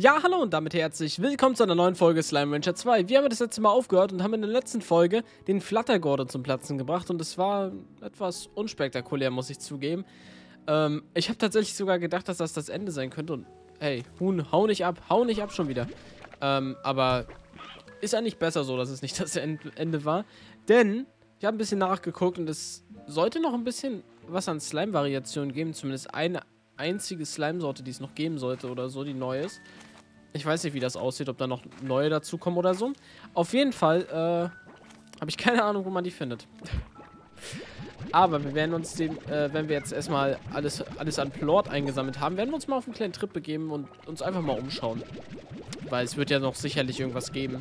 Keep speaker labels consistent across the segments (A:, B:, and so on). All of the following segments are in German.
A: Ja, hallo und damit herzlich willkommen zu einer neuen Folge Slime Rancher 2. Wir haben das letzte Mal aufgehört und haben in der letzten Folge den Flattergorde zum Platzen gebracht und es war etwas unspektakulär, muss ich zugeben. Ähm, ich habe tatsächlich sogar gedacht, dass das das Ende sein könnte und hey, Huhn, hau nicht ab, hau nicht ab schon wieder. Ähm, aber ist eigentlich besser so, dass es nicht das Ende war, denn ich habe ein bisschen nachgeguckt und es sollte noch ein bisschen was an Slime-Variationen geben, zumindest eine einzige Slime-Sorte, die es noch geben sollte oder so, die neu ist. Ich weiß nicht, wie das aussieht, ob da noch neue dazukommen oder so. Auf jeden Fall äh, habe ich keine Ahnung, wo man die findet. Aber wir werden uns den, äh, wenn wir jetzt erstmal alles, alles an Plot eingesammelt haben, werden wir uns mal auf einen kleinen Trip begeben und uns einfach mal umschauen. Weil es wird ja noch sicherlich irgendwas geben,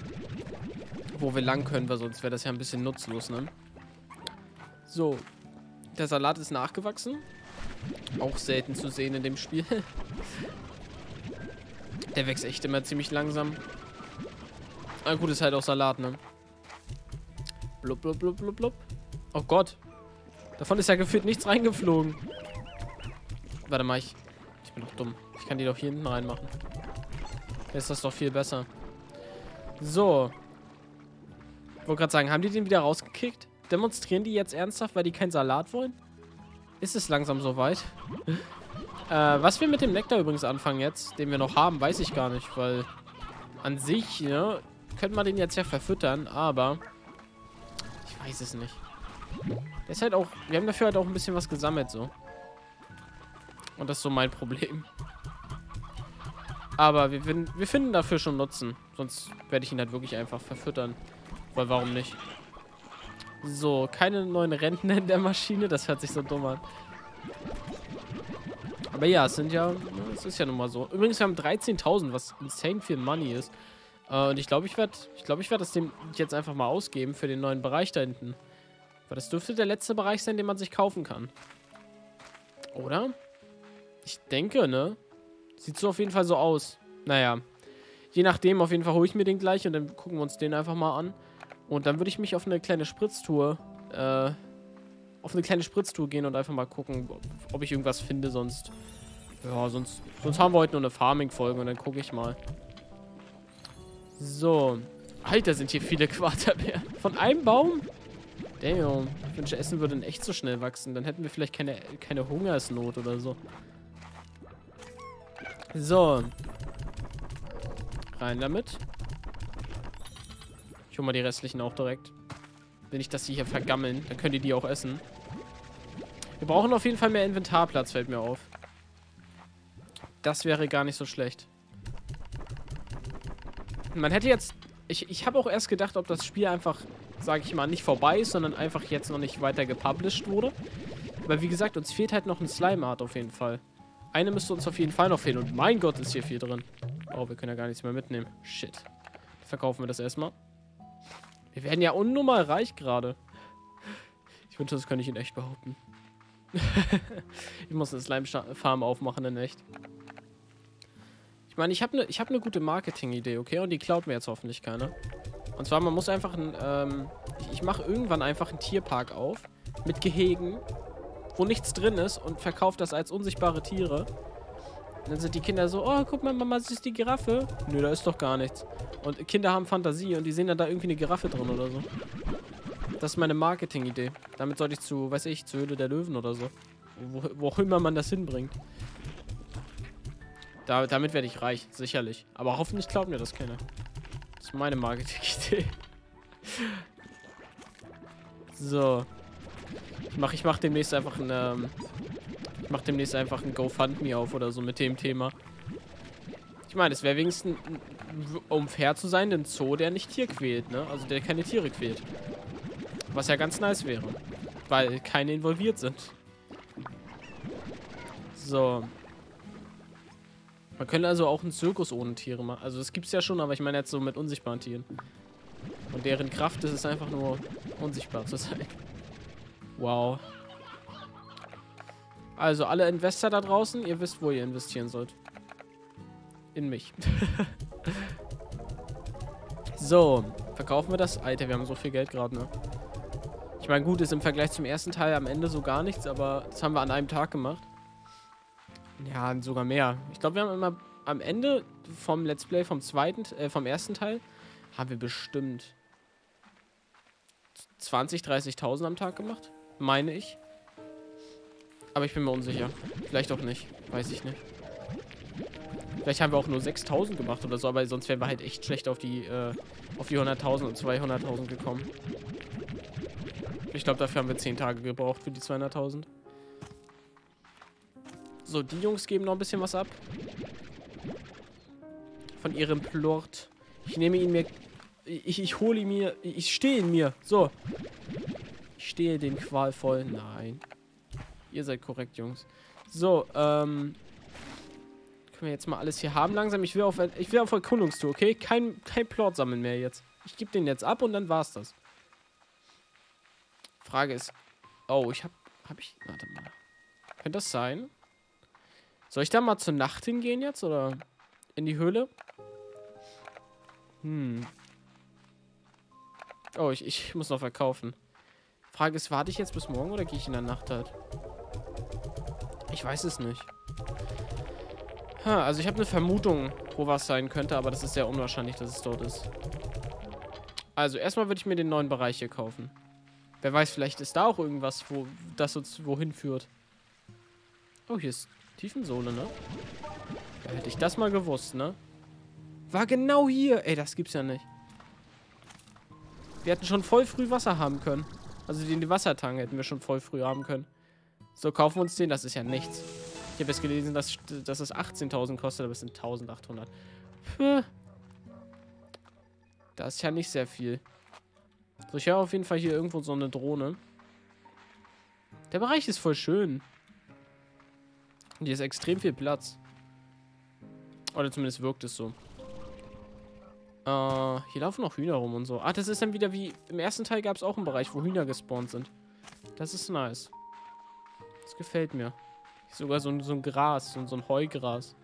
A: wo wir lang können, weil sonst wäre das ja ein bisschen nutzlos, ne? So. Der Salat ist nachgewachsen. Auch selten zu sehen in dem Spiel. Der wächst echt immer ziemlich langsam. Ah, gut, ist halt auch Salat, ne? Blub, blub, blub, blub, blub. Oh Gott. Davon ist ja gefühlt nichts reingeflogen. Warte mal, ich, ich bin doch dumm. Ich kann die doch hier hinten reinmachen. Jetzt ist das doch viel besser. So. Ich wollte gerade sagen, haben die den wieder rausgekickt? Demonstrieren die jetzt ernsthaft, weil die keinen Salat wollen? Ist es langsam soweit? Äh, was wir mit dem Nektar übrigens anfangen jetzt, den wir noch haben, weiß ich gar nicht, weil an sich, ne, könnte man den jetzt ja verfüttern, aber ich weiß es nicht. Der ist halt auch, wir haben dafür halt auch ein bisschen was gesammelt, so. Und das ist so mein Problem. Aber wir, wir finden dafür schon Nutzen. Sonst werde ich ihn halt wirklich einfach verfüttern. Weil warum nicht? So, keine neuen Renten in der Maschine. Das hört sich so dumm an. Aber ja, es sind ja, es ist ja nun mal so. Übrigens, wir haben 13.000, was insane viel Money ist. Äh, und ich glaube, ich werde ich glaube, ich werde das dem jetzt einfach mal ausgeben für den neuen Bereich da hinten. Weil das dürfte der letzte Bereich sein, den man sich kaufen kann. Oder? Ich denke, ne? Sieht so auf jeden Fall so aus. Naja. Je nachdem, auf jeden Fall hole ich mir den gleich und dann gucken wir uns den einfach mal an. Und dann würde ich mich auf eine kleine Spritztour, äh, auf eine kleine Spritztour gehen und einfach mal gucken, ob ich irgendwas finde, sonst, ja, sonst, sonst haben wir heute nur eine Farming-Folge und dann gucke ich mal. So. Alter, sind hier viele Quaterbeeren. Von einem Baum? Damn. Ich wünschte, Essen würde echt so schnell wachsen. Dann hätten wir vielleicht keine, keine Hungersnot oder so. So. Rein damit. Ich hole mal die restlichen auch direkt. Wenn ich das hier vergammeln, dann könnt ihr die auch essen. Wir brauchen auf jeden Fall mehr Inventarplatz, fällt mir auf. Das wäre gar nicht so schlecht. Man hätte jetzt... Ich, ich habe auch erst gedacht, ob das Spiel einfach, sage ich mal, nicht vorbei ist, sondern einfach jetzt noch nicht weiter gepublished wurde. Aber wie gesagt, uns fehlt halt noch ein Slime-Art auf jeden Fall. Eine müsste uns auf jeden Fall noch fehlen. Und mein Gott, ist hier viel drin. Oh, wir können ja gar nichts mehr mitnehmen. Shit. Verkaufen wir das erstmal. Wir werden ja unnormal reich gerade. Ich wünsche, das könnte ich in echt behaupten. ich muss eine Slime-Farm aufmachen in echt. Ich meine, ich habe eine hab ne gute Marketing-Idee, okay? Und die klaut mir jetzt hoffentlich keiner. Und zwar, man muss einfach ein, ähm, ich, mache irgendwann einfach einen Tierpark auf. Mit Gehegen, wo nichts drin ist und verkaufe das als unsichtbare Tiere. Und dann sind die Kinder so, oh, guck mal, Mama, ist die Giraffe. Nö, da ist doch gar nichts. Und Kinder haben Fantasie und die sehen dann da irgendwie eine Giraffe drin oder so. Das ist meine Marketing-Idee. Damit sollte ich zu, weiß ich, zur Höhle der Löwen oder so. Wo, wo auch immer man das hinbringt. Da, damit werde ich reich, sicherlich. Aber hoffentlich glaubt mir das keiner. Das ist meine Marketing-Idee. so. Ich mache ich mach demnächst einfach ein, ähm, ich mach demnächst einfach ein GoFundMe auf oder so mit dem Thema. Ich meine, es wäre wenigstens, um fair zu sein, ein Zoo, der nicht Tier quält, ne? Also der keine Tiere quält. Was ja ganz nice wäre. Weil keine involviert sind. So. Man könnte also auch einen Zirkus ohne Tiere machen. Also das gibt es ja schon, aber ich meine jetzt so mit unsichtbaren Tieren. Und deren Kraft ist es einfach nur, unsichtbar zu sein. Wow. Also alle Investor da draußen, ihr wisst, wo ihr investieren sollt. In mich. so, verkaufen wir das? Alter, wir haben so viel Geld gerade, ne? Ich meine, gut, ist im Vergleich zum ersten Teil am Ende so gar nichts, aber das haben wir an einem Tag gemacht. Ja, sogar mehr. Ich glaube, wir haben immer am Ende vom Let's Play, vom zweiten, äh, vom ersten Teil, haben wir bestimmt 20, 30.000 am Tag gemacht. Meine ich. Aber ich bin mir unsicher. Vielleicht auch nicht. Weiß ich nicht. Vielleicht haben wir auch nur 6.000 gemacht oder so, aber sonst wären wir halt echt schlecht auf die, äh, auf die 100.000 und 200.000 gekommen. Ich glaube, dafür haben wir 10 Tage gebraucht für die 200.000. So, die Jungs geben noch ein bisschen was ab. Von ihrem Plort. Ich nehme ihn mir... Ich, ich hole ihn mir... Ich stehe ihn mir. So. Ich stehe den qualvoll. Nein. Ihr seid korrekt, Jungs. So, ähm... Können wir jetzt mal alles hier haben langsam. Ich will auf, ich will auf Erkundungstour, okay? Kein, kein Plot sammeln mehr jetzt. Ich gebe den jetzt ab und dann war's das. Frage ist... Oh, ich hab... Hab ich... Warte mal. Könnte das sein? Soll ich da mal zur Nacht hingehen jetzt? Oder in die Höhle? Hm. Oh, ich, ich muss noch verkaufen. Frage ist, warte ich jetzt bis morgen oder gehe ich in der Nacht halt? Ich weiß es nicht. Ha, also ich habe eine Vermutung, wo was sein könnte, aber das ist sehr unwahrscheinlich, dass es dort ist. Also erstmal würde ich mir den neuen Bereich hier kaufen. Wer weiß, vielleicht ist da auch irgendwas, wo das uns wohin führt. Oh, hier ist Tiefensohle, ne? Ja, hätte ich das mal gewusst, ne? War genau hier. Ey, das gibt's ja nicht. Wir hätten schon voll früh Wasser haben können. Also den Wassertank hätten wir schon voll früh haben können. So, kaufen wir uns den. Das ist ja nichts. Ich habe jetzt gelesen, dass, dass es 18.000 kostet, aber es sind 1.800. Puh. Das ist ja nicht sehr viel. So, ich habe auf jeden Fall hier irgendwo so eine Drohne. Der Bereich ist voll schön. Hier ist extrem viel Platz. Oder zumindest wirkt es so. Äh, hier laufen noch Hühner rum und so. Ah, das ist dann wieder wie... Im ersten Teil gab es auch einen Bereich, wo Hühner gespawnt sind. Das ist nice. Das gefällt mir. Sogar so, so ein Gras, so, so ein Heugras.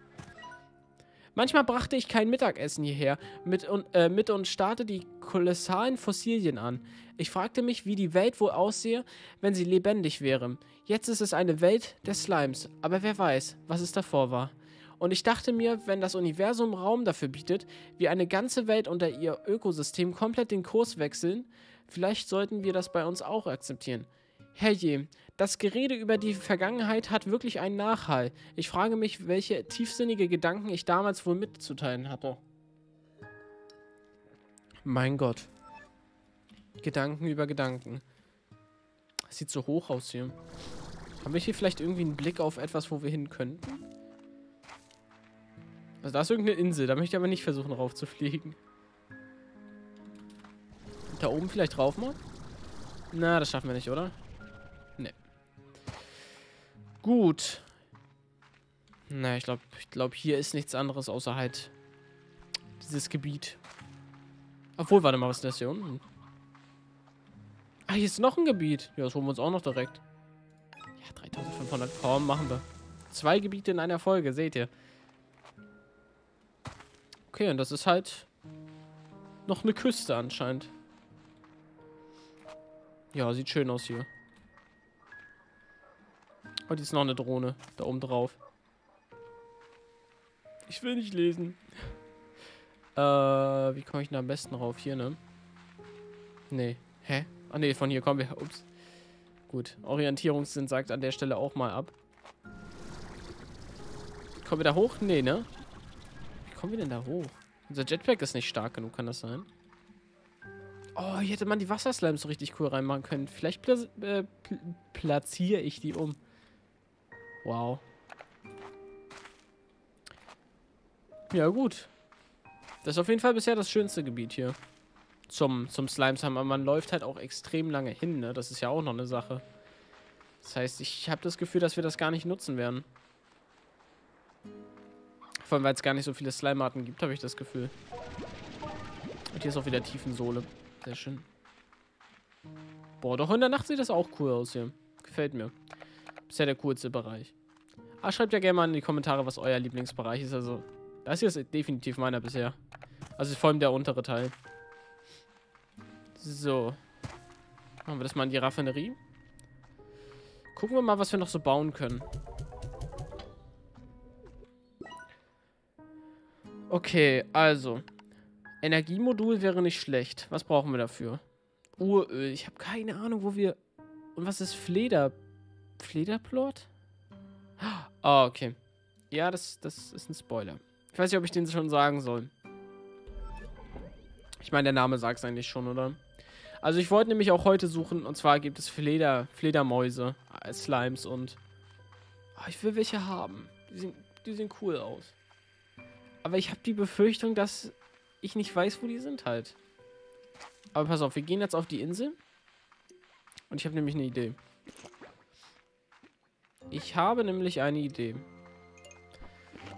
A: Manchmal brachte ich kein Mittagessen hierher mit und, äh, mit und starrte die kolossalen Fossilien an. Ich fragte mich, wie die Welt wohl aussehe, wenn sie lebendig wäre. Jetzt ist es eine Welt der Slimes, aber wer weiß, was es davor war. Und ich dachte mir, wenn das Universum Raum dafür bietet, wie eine ganze Welt unter ihr Ökosystem komplett den Kurs wechseln, vielleicht sollten wir das bei uns auch akzeptieren. Herrje, das Gerede über die Vergangenheit hat wirklich einen Nachhall. Ich frage mich, welche tiefsinnige Gedanken ich damals wohl mitzuteilen hatte. Mein Gott. Gedanken über Gedanken. Das sieht so hoch aus hier. Haben wir hier vielleicht irgendwie einen Blick auf etwas, wo wir hin könnten? Also da ist irgendeine Insel, da möchte ich aber nicht versuchen raufzufliegen. Da oben vielleicht rauf mal? Na, das schaffen wir nicht, oder? Gut. Na, ich glaube, ich glaub, hier ist nichts anderes außer halt dieses Gebiet. Obwohl, warte mal, was ist das hier unten? Ah, hier ist noch ein Gebiet. Ja, das holen wir uns auch noch direkt. Ja, 3500. Komm, machen wir. Zwei Gebiete in einer Folge, seht ihr. Okay, und das ist halt noch eine Küste anscheinend. Ja, sieht schön aus hier. Oh, die ist noch eine Drohne. Da oben drauf. Ich will nicht lesen. Äh, wie komme ich denn am besten rauf? Hier, ne? Nee. Hä? Ah, ne, von hier kommen wir. Ups. Gut. Orientierungssinn sagt an der Stelle auch mal ab. Kommen wir da hoch? Nee, ne? Wie kommen wir denn da hoch? Unser Jetpack ist nicht stark genug, kann das sein? Oh, hier hätte man die Wasserslimes so richtig cool reinmachen können. Vielleicht pla äh, pl platziere ich die um. Wow. Ja, gut. Das ist auf jeden Fall bisher das schönste Gebiet hier. Zum, zum Slimes haben. Aber man läuft halt auch extrem lange hin, ne? Das ist ja auch noch eine Sache. Das heißt, ich habe das Gefühl, dass wir das gar nicht nutzen werden. Vor allem, weil es gar nicht so viele Slime-Arten gibt, habe ich das Gefühl. Und hier ist auch wieder Tiefensohle. Sehr schön. Boah, doch in der Nacht sieht das auch cool aus hier. Gefällt mir. Bisher der coolste Bereich. Ah, schreibt ja gerne mal in die Kommentare, was euer Lieblingsbereich ist. Also, das hier ist definitiv meiner bisher. Also vor allem der untere Teil. So. Machen wir das mal in die Raffinerie. Gucken wir mal, was wir noch so bauen können. Okay, also. Energiemodul wäre nicht schlecht. Was brauchen wir dafür? Uröl. Ich habe keine Ahnung, wo wir... Und was ist Fleder... Flederplot? Ah, okay. Ja, das, das ist ein Spoiler. Ich weiß nicht, ob ich den schon sagen soll. Ich meine, der Name sagt es eigentlich schon, oder? Also ich wollte nämlich auch heute suchen, und zwar gibt es Fleder, Fledermäuse, äh, Slimes und... Oh, ich will welche haben. Die sehen, die sehen cool aus. Aber ich habe die Befürchtung, dass ich nicht weiß, wo die sind halt. Aber pass auf, wir gehen jetzt auf die Insel. Und ich habe nämlich eine Idee. Ich habe nämlich eine Idee.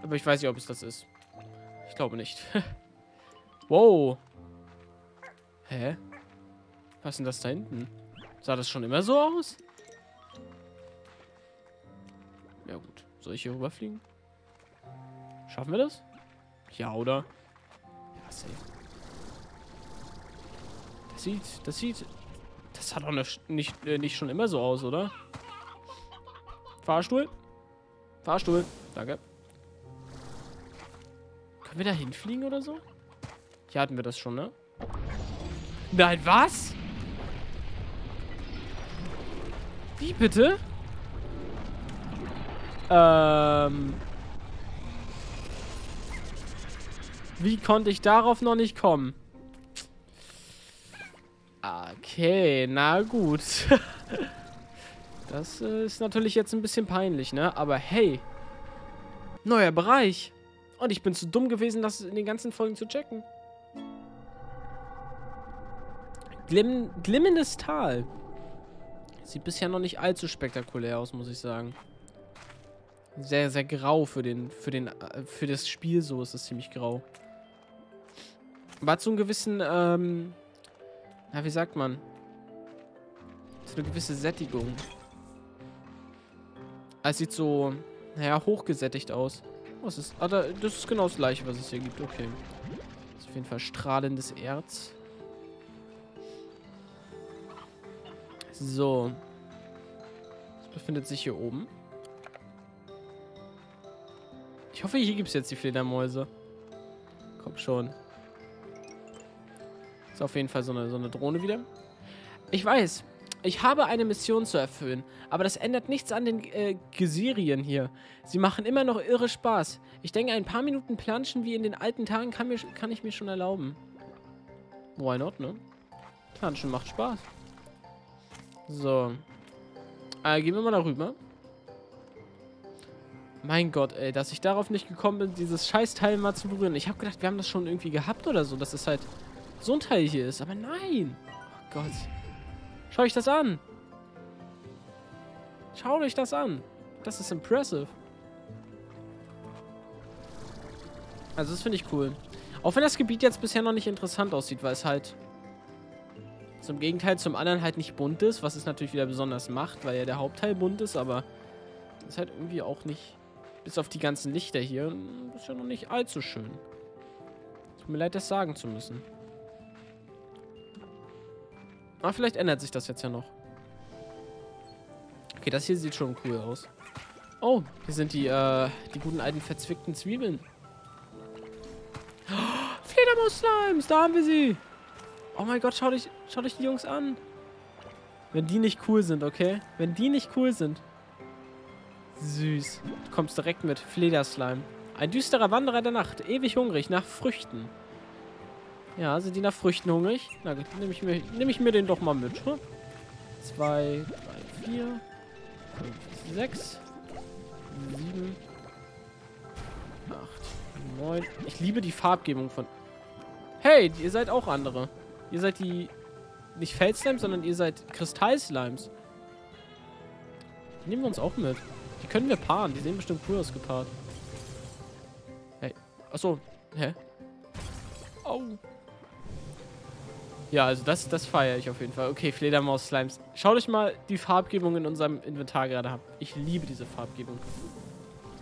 A: Aber ich weiß nicht, ob es das ist. Ich glaube nicht. wow. Hä? Was ist denn das da hinten? Sah das schon immer so aus? Ja gut. Soll ich hier rüberfliegen? Schaffen wir das? Ja, oder? Ja, safe. Das sieht, das sieht, das sah doch nicht, äh, nicht schon immer so aus, oder? Fahrstuhl? Fahrstuhl. Danke. Können wir da hinfliegen oder so? Hier hatten wir das schon, ne? Nein, was? Wie bitte? Ähm... Wie konnte ich darauf noch nicht kommen? Okay, na gut. das äh, ist natürlich jetzt ein bisschen peinlich, ne? Aber hey. Neuer Bereich. Und ich bin zu dumm gewesen, das in den ganzen Folgen zu checken. Glimm, glimmendes Tal. Sieht bisher noch nicht allzu spektakulär aus, muss ich sagen. Sehr, sehr grau für den, für den, äh, für das Spiel so ist es ziemlich grau. War zu einem gewissen, ähm, na, wie sagt man? So eine gewisse Sättigung. Es sieht so, naja, hochgesättigt aus. Was ist, ah, das ist genau das gleiche, was es hier gibt. Okay. Das ist auf jeden Fall strahlendes Erz. So. Das befindet sich hier oben. Ich hoffe, hier gibt es jetzt die Fledermäuse. Komm schon. Ist auf jeden Fall so eine, so eine Drohne wieder. Ich weiß, ich habe eine Mission zu erfüllen, aber das ändert nichts an den äh, Gesirien hier. Sie machen immer noch irre Spaß. Ich denke, ein paar Minuten Planschen wie in den alten Tagen kann, mir, kann ich mir schon erlauben. Why not, ne? Planschen macht Spaß. So. Äh, gehen wir mal darüber. Mein Gott, ey, dass ich darauf nicht gekommen bin, dieses Scheißteil mal zu berühren. Ich habe gedacht, wir haben das schon irgendwie gehabt oder so. Das ist halt so ein Teil hier ist. Aber nein. Oh Gott. Schau euch das an. Schaut euch das an. Das ist impressive. Also das finde ich cool. Auch wenn das Gebiet jetzt bisher noch nicht interessant aussieht, weil es halt zum Gegenteil zum anderen halt nicht bunt ist, was es natürlich wieder besonders macht, weil ja der Hauptteil bunt ist, aber ist halt irgendwie auch nicht, bis auf die ganzen Lichter hier, ist ja noch nicht allzu schön. Tut mir leid, das sagen zu müssen. Aber vielleicht ändert sich das jetzt ja noch. Okay, das hier sieht schon cool aus. Oh, hier sind die, äh, die guten alten verzwickten Zwiebeln. Oh, Fledermaus-Slimes, da haben wir sie. Oh mein Gott, schau dich, schau dich die Jungs an. Wenn die nicht cool sind, okay? Wenn die nicht cool sind. Süß. Du kommst direkt mit Flederslime. Ein düsterer Wanderer der Nacht, ewig hungrig nach Früchten. Ja, sind die nach Früchten hungrig? Na gut, nehme ich, mir, nehm ich mir den doch mal mit. Hm? Zwei, drei, vier, fünf, sechs, sieben, acht, neun. Ich liebe die Farbgebung von... Hey, ihr seid auch andere. Ihr seid die... Nicht Feldslimes, sondern ihr seid Kristallslimes. Die nehmen wir uns auch mit. Die können wir paaren. Die sehen bestimmt cool aus gepaart. Hey. Achso. Hä? Au. Ja, also das, das feiere ich auf jeden Fall. Okay, Fledermaus-Slimes. Schaut euch mal die Farbgebung in unserem Inventar gerade an. Ich liebe diese Farbgebung.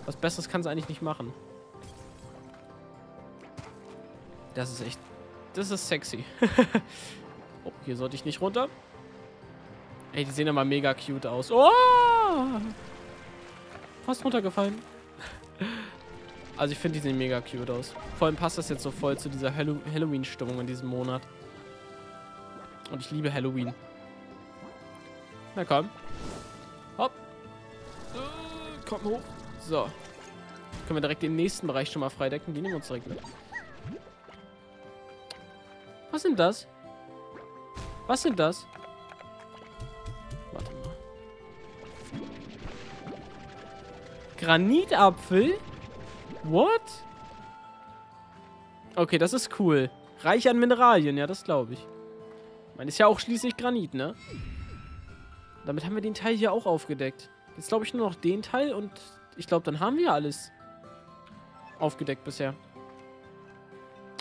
A: Was Besseres kann es eigentlich nicht machen. Das ist echt... Das ist sexy. oh, hier sollte ich nicht runter. Ey, die sehen immer mega cute aus. Oh! Fast runtergefallen. Also ich finde, die sehen mega cute aus. Vor allem passt das jetzt so voll zu dieser Hallo Halloween-Stimmung in diesem Monat. Und ich liebe Halloween. Na komm. Hopp. Äh, komm hoch. So. Können wir direkt den nächsten Bereich schon mal freidecken. Die nehmen wir uns direkt mit. Was sind das? Was sind das? Warte mal. Granitapfel? What? Okay, das ist cool. Reich an Mineralien, ja, das glaube ich. Man ist ja auch schließlich Granit, ne? Damit haben wir den Teil hier auch aufgedeckt. Jetzt glaube ich nur noch den Teil und ich glaube, dann haben wir alles aufgedeckt bisher.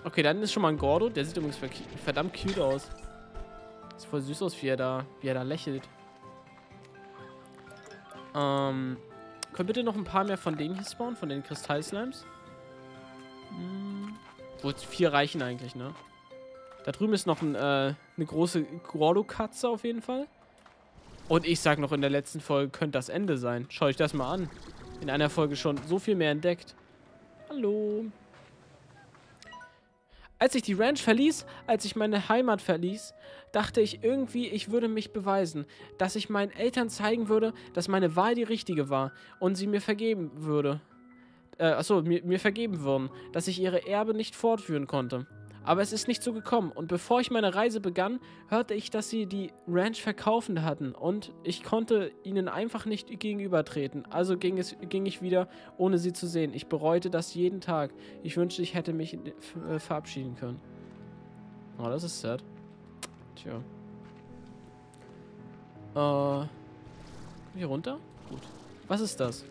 A: Okay, dann ist schon mal ein Gordo. Der sieht übrigens verdammt cute aus. Sieht voll süß aus, wie er da, wie er da lächelt. Ähm, können bitte noch ein paar mehr von denen hier spawnen, von den Kristallslimes? Hm. Wo vier reichen eigentlich, ne? Da drüben ist noch ein, äh, eine große Gordo-Katze auf jeden Fall. Und ich sag noch in der letzten Folge könnte das Ende sein. Schau euch das mal an. In einer Folge schon so viel mehr entdeckt. Hallo. Als ich die Ranch verließ, als ich meine Heimat verließ, dachte ich irgendwie, ich würde mich beweisen, dass ich meinen Eltern zeigen würde, dass meine Wahl die richtige war und sie mir vergeben würde. Äh, achso, mir, mir vergeben würden, dass ich ihre Erbe nicht fortführen konnte. Aber es ist nicht so gekommen und bevor ich meine Reise begann, hörte ich, dass sie die Ranch verkaufen hatten und ich konnte ihnen einfach nicht gegenübertreten. Also ging, es, ging ich wieder, ohne sie zu sehen. Ich bereute das jeden Tag. Ich wünschte, ich hätte mich äh, verabschieden können. Oh, das ist sad. Tja. Äh. Hier runter? Gut. Was ist das?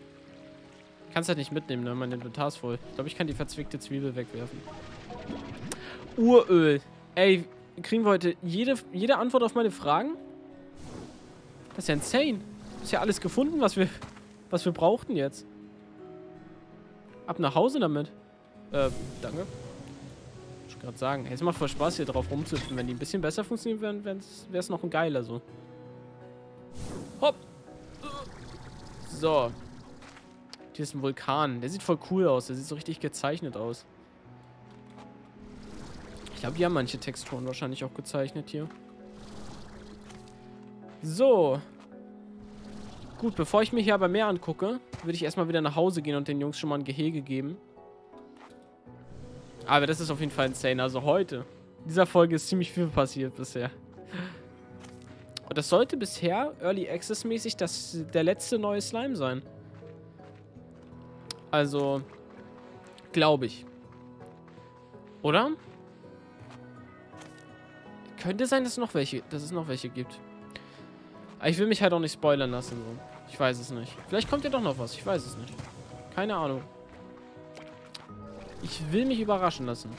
A: Kannst halt nicht mitnehmen, ne? Mein Inventar ist voll. Ich glaube, ich kann die verzwickte Zwiebel wegwerfen. Uröl. Ey, kriegen wir heute jede, jede Antwort auf meine Fragen? Das ist ja insane. Ist ja alles gefunden, was wir, was wir brauchten jetzt. Ab nach Hause damit. Äh, danke. Ich gerade sagen. Hey, es macht voll Spaß, hier drauf rumzuhüpfen. Wenn die ein bisschen besser funktionieren, wäre es noch ein geiler so. Hopp. So. Hier ist ein Vulkan. Der sieht voll cool aus. Der sieht so richtig gezeichnet aus. Ich die haben manche Texturen wahrscheinlich auch gezeichnet hier. So. Gut, bevor ich mir hier aber mehr angucke, würde ich erstmal wieder nach Hause gehen und den Jungs schon mal ein Gehege geben. Aber das ist auf jeden Fall insane. Also heute, in dieser Folge ist ziemlich viel passiert bisher. Und das sollte bisher Early Access mäßig das, der letzte neue Slime sein. Also, glaube ich. Oder? Könnte sein, dass es noch welche, dass es noch welche gibt. Aber ich will mich halt auch nicht spoilern lassen. So. Ich weiß es nicht. Vielleicht kommt ja doch noch was. Ich weiß es nicht. Keine Ahnung. Ich will mich überraschen lassen.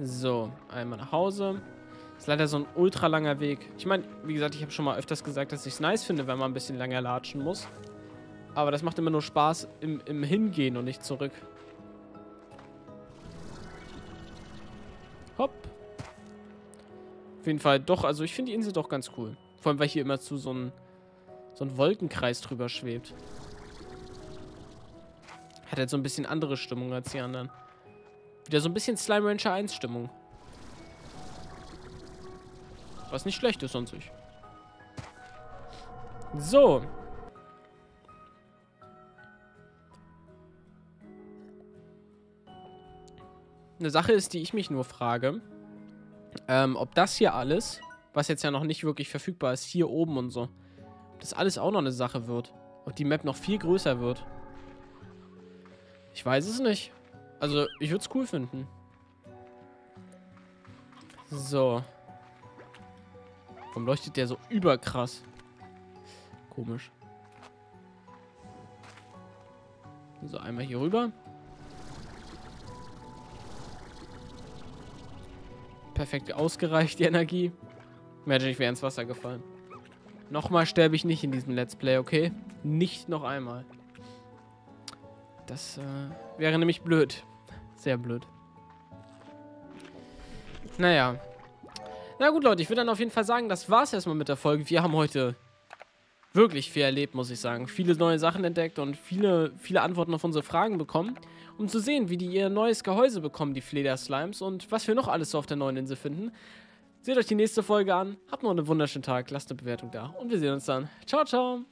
A: So, einmal nach Hause. Ist leider so ein ultra langer Weg. Ich meine, wie gesagt, ich habe schon mal öfters gesagt, dass ich es nice finde, wenn man ein bisschen länger latschen muss. Aber das macht immer nur Spaß im, im Hingehen und nicht zurück. Auf jeden Fall doch, also ich finde die Insel doch ganz cool. Vor allem, weil hier immer zu so ein, so ein Wolkenkreis drüber schwebt. Hat halt so ein bisschen andere Stimmung als die anderen. Wieder so ein bisschen Slime Rancher 1 Stimmung. Was nicht schlecht ist an sich. So. Eine Sache ist, die ich mich nur frage ähm, ob das hier alles, was jetzt ja noch nicht wirklich verfügbar ist, hier oben und so, ob das alles auch noch eine Sache wird. Ob die Map noch viel größer wird. Ich weiß es nicht. Also, ich würde es cool finden. So. Warum leuchtet der so überkrass? Komisch. So, einmal hier rüber. Perfekt ausgereicht, die Energie. Imagine, ich wäre ins Wasser gefallen. Nochmal sterbe ich nicht in diesem Let's Play, okay? Nicht noch einmal. Das äh, wäre nämlich blöd. Sehr blöd. Naja. Na gut, Leute, ich würde dann auf jeden Fall sagen, das war's erstmal mit der Folge. Wir haben heute wirklich viel erlebt, muss ich sagen. Viele neue Sachen entdeckt und viele, viele Antworten auf unsere Fragen bekommen, um zu sehen, wie die ihr neues Gehäuse bekommen, die Fleder-Slimes, und was wir noch alles so auf der neuen Insel finden. Seht euch die nächste Folge an, habt noch einen wunderschönen Tag, lasst eine Bewertung da und wir sehen uns dann. Ciao, ciao!